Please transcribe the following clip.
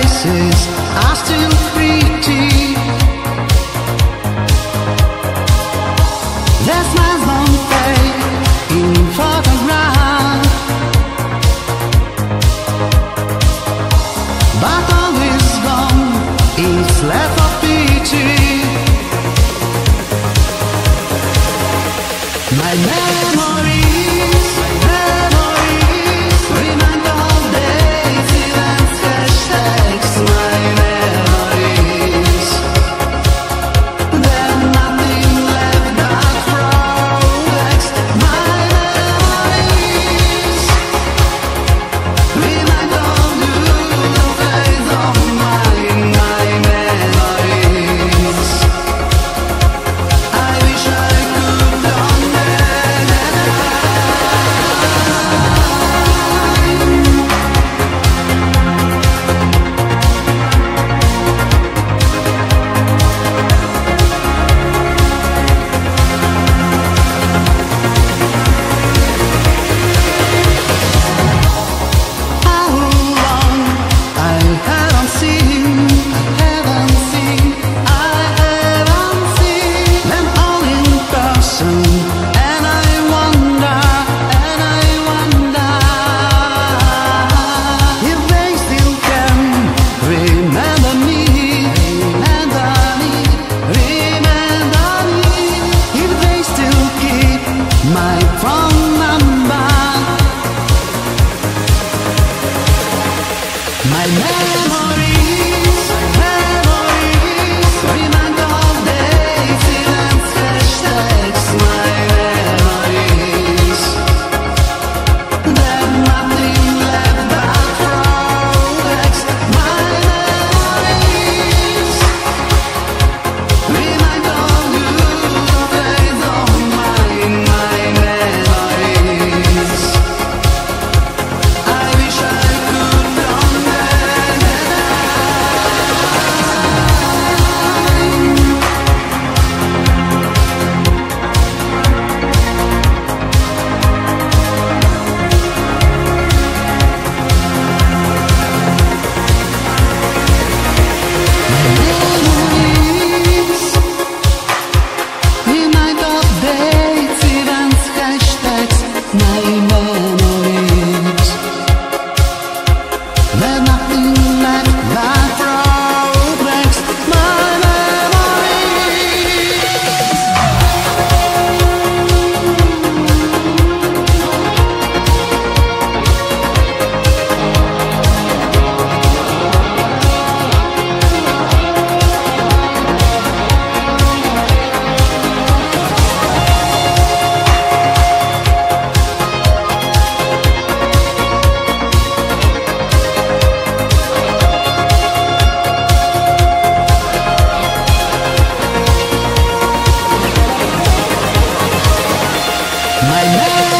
places. Are still free more Ai, ai.